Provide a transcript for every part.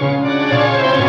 Música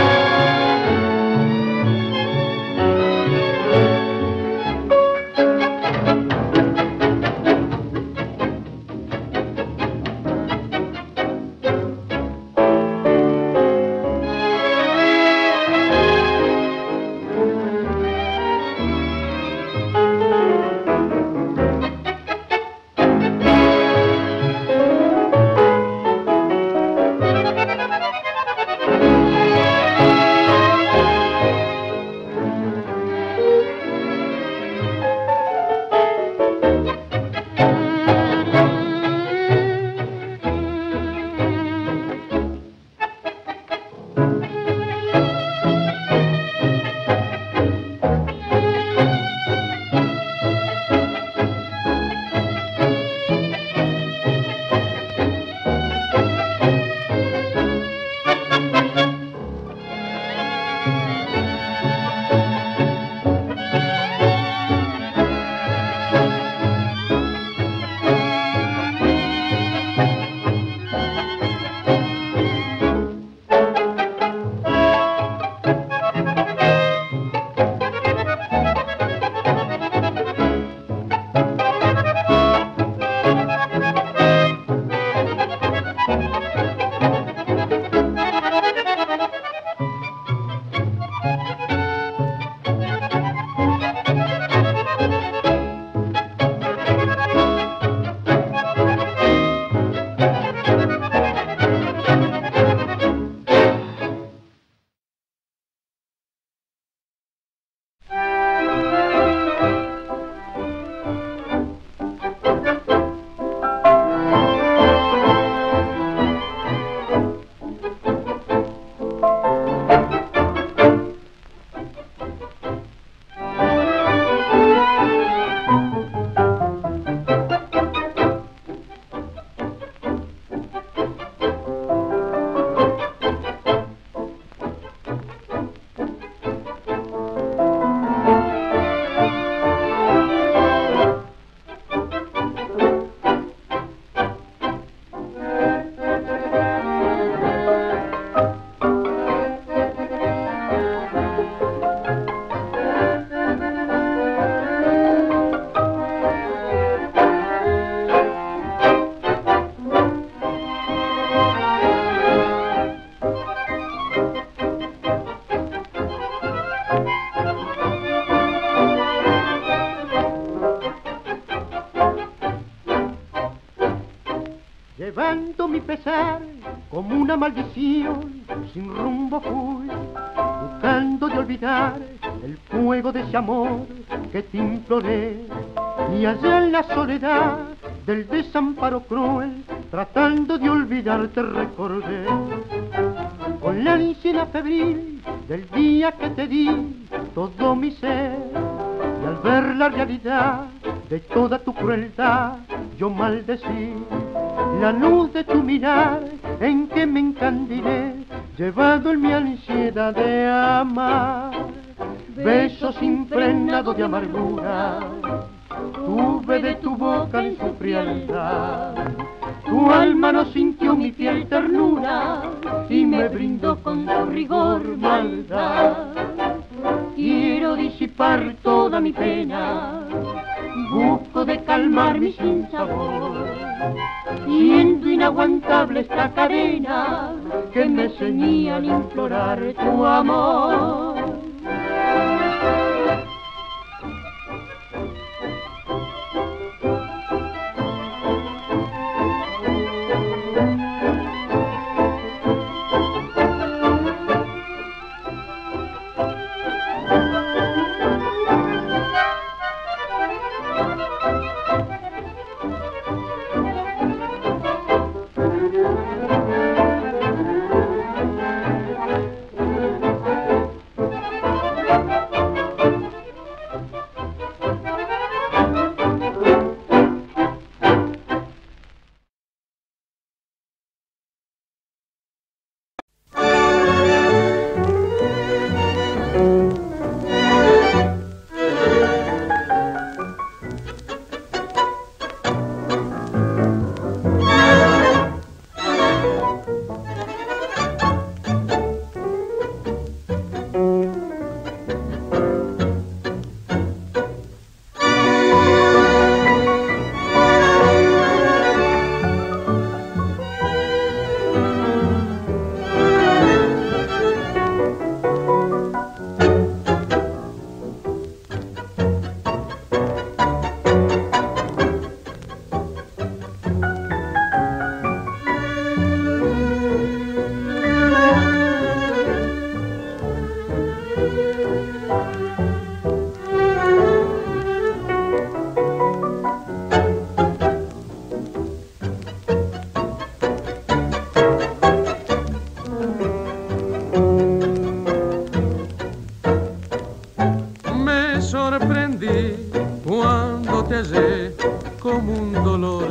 maldición, sin rumbo fui, buscando de olvidar el fuego de ese amor que te imploré. Y allá en la soledad del desamparo cruel, tratando de olvidarte recordé. Con la ansiedad febril del día que te di todo mi ser, y al ver la realidad de toda tu crueldad, yo maldecí la luz de tu mirar en que me encandilé, llevado en mi ansiedad de amar. Besos impregnados de amargura, tuve de tu boca en su frialdad. Tu alma no sintió mi fiel ternura y me brindó con tu rigor maldad. Quiero disipar toda mi pena, de calmar mi sinsabor siendo inaguantable esta cadena que me ceñía implorar tu amor.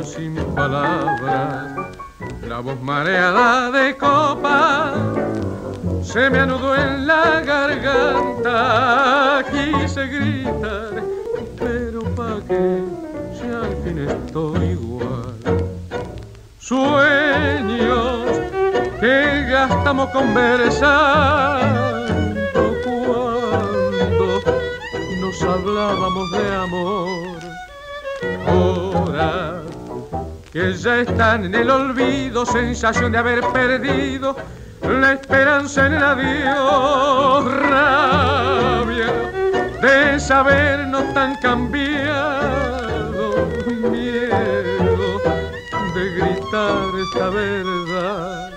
Sin palabras. La voz mareada de copa se me anudó en la garganta. Quise gritar, pero pa' qué si al fin estoy igual. Sueños que gastamos conversando cuando nos hablábamos de amor. Que ya están en el olvido, sensación de haber perdido la esperanza en el adiós, rabia de sabernos tan cambiado, miedo de gritar esta verdad.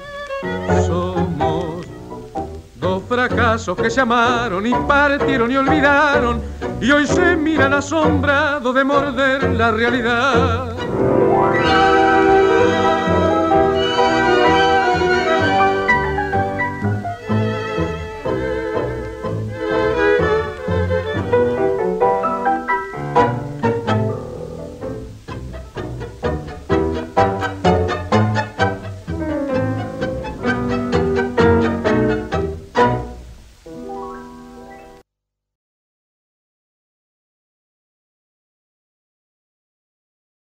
Somos dos fracasos que se amaron y partieron y olvidaron y hoy se miran asombrados de morder la realidad Oh,